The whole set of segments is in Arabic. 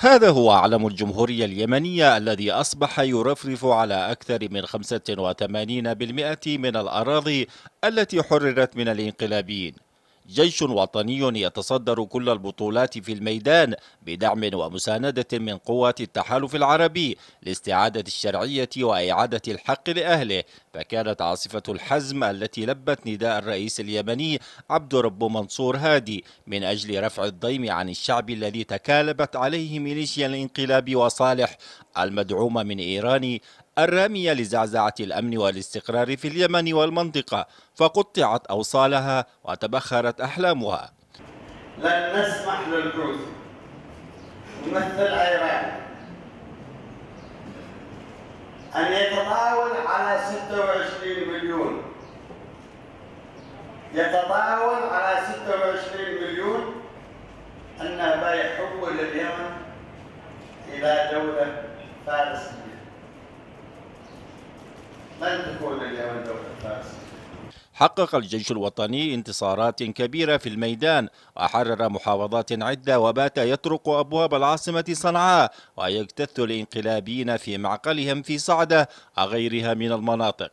هذا هو علم الجمهورية اليمنية الذي أصبح يرفرف على أكثر من 85% من الأراضي التي حررت من الانقلابيين. جيش وطني يتصدر كل البطولات في الميدان بدعم ومساندة من قوات التحالف العربي لاستعادة الشرعية وإعادة الحق لأهله. فكانت عاصفة الحزم التي لبت نداء الرئيس اليمني عبد رب منصور هادي من أجل رفع الضيم عن الشعب الذي تكالبت عليه ميليشيا الانقلاب وصالح المدعومة من إيران الرامية لزعزعة الأمن والاستقرار في اليمن والمنطقة فقطعت أوصالها وتبخرت أحلامها. لن نسمح للحوثي ممثل إيران أن يتطاول على 26 مليون. يتطاول على 26 مليون. أنه بيحول اليمن إلى دولة فارسية لن تكون حقق الجيش الوطني انتصارات كبيرة في الميدان وحرر محافظات عدة وبات يطرق أبواب العاصمة صنعاء ويجتث الانقلابيين في معقلهم في صعدة وغيرها من المناطق.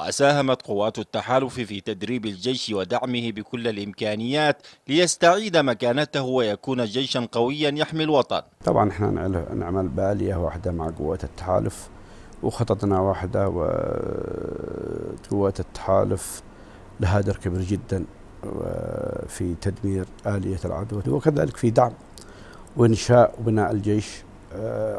وساهمت قوات التحالف في تدريب الجيش ودعمه بكل الإمكانيات ليستعيد مكانته ويكون جيشا قويا يحمي الوطن. طبعا إحنا نعمل بآلية واحدة مع قوات التحالف. وخططنا واحدة وقوات التحالف لها دور كبير جدا في تدمير آلية العدو. وكذلك في دعم وإنشاء وبناء الجيش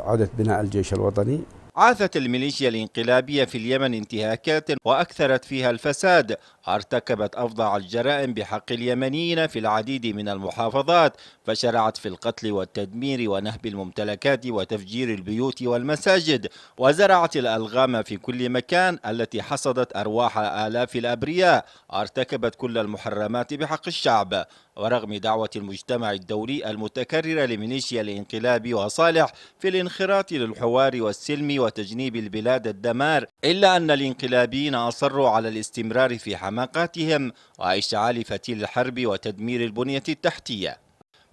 عادة بناء الجيش الوطني. عاثت الميليشيا الانقلابية في اليمن انتهاكات وأكثرت فيها الفساد ارتكبت أفظع الجرائم بحق اليمنيين في العديد من المحافظات فشرعت في القتل والتدمير ونهب الممتلكات وتفجير البيوت والمساجد وزرعت الألغام في كل مكان التي حصدت أرواح آلاف الأبرياء ارتكبت كل المحرمات بحق الشعب. ورغم دعوة المجتمع الدولي المتكررة لميليشيا الانقلاب وصالح في الانخراط للحوار والسلم وتجنيب البلاد الدمار إلا أن الانقلابيين أصروا على الاستمرار في حماقاتهم وإشعال فتيل الحرب وتدمير البنية التحتية.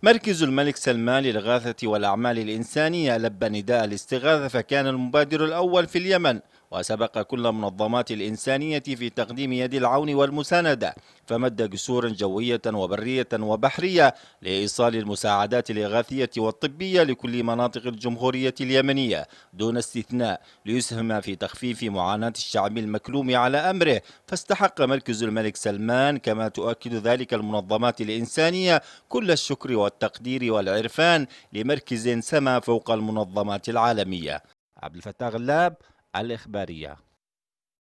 مركز الملك سلمان للغاثة والأعمال الإنسانية لبى نداء الاستغاثة فكان المبادر الأول في اليمن وسبق كل المنظمات الإنسانية في تقديم يد العون والمساندة فمد جسورا جوية وبرية وبحرية لإيصال المساعدات الإغاثية والطبية لكل مناطق الجمهورية اليمنية دون استثناء ليسهم في تخفيف معاناة الشعب المكلوم على أمره. فاستحق مركز الملك سلمان كما تؤكد ذلك المنظمات الإنسانية كل الشكر والتقدير والعرفان لمركز سما فوق المنظمات العالمية. عبد الفتاح غلاب الإخبارية.